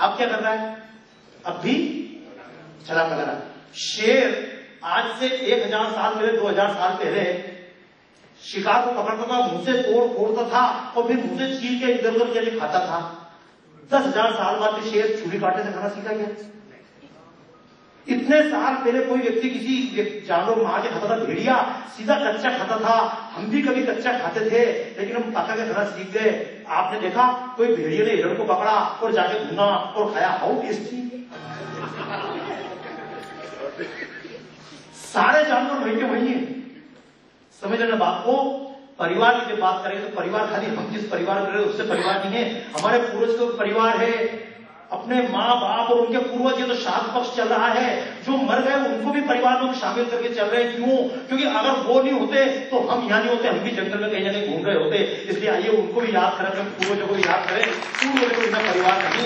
अब क्या कर रहा है? अब भी चला कर रहा शेर आज से एक हज़ार साल पहले, दो हज़ार साल पहले, शिकार को पकड़ता था, मुँह से तोड़ फोड़ता था और फिर मुँह से चीर के इधर उधर के लिए खाता था। दस हज़ार साल बाद शेर छुरी काटने से खाना सीखा गया इतने साल पहले कोई व्यक्ति किसी जानवर मार के खाता था भेड़िया सीधा कच्चा खाता था? हम भी कभी कच्चा खाते थे, लेकिन हम पका के खाना सीख गए। आपने देखा, कोई भेड़िया ने हिरण को पकड़ा और जाके भुना और खाया? हाउ टेस्टी सारे जानवर वही के वही है। समझ लेना बात को? परिवार की जब बात करें तो परिवार खाली हम जिस परिवार में रहे, उससे परिवार नहीं है। हमारे पूर्वज का परिवार है। अपने माँ बाप और उनके पूर्वज ये तो शाद पक्ष चल रहा है। जो मर गए, उनको भी परिवार में शामिल करके चल रहे क्यों? क्योंकि अगर वो नहीं होते तो हम यहाँ नहीं होते, हम भी जंगल में कहीं ना कहीं घूम रहे होते। इसलिए आइए उनको भी याद करें, अपने पूर्वजों को याद करें। पूर्वजों को इतना परिवार नहीं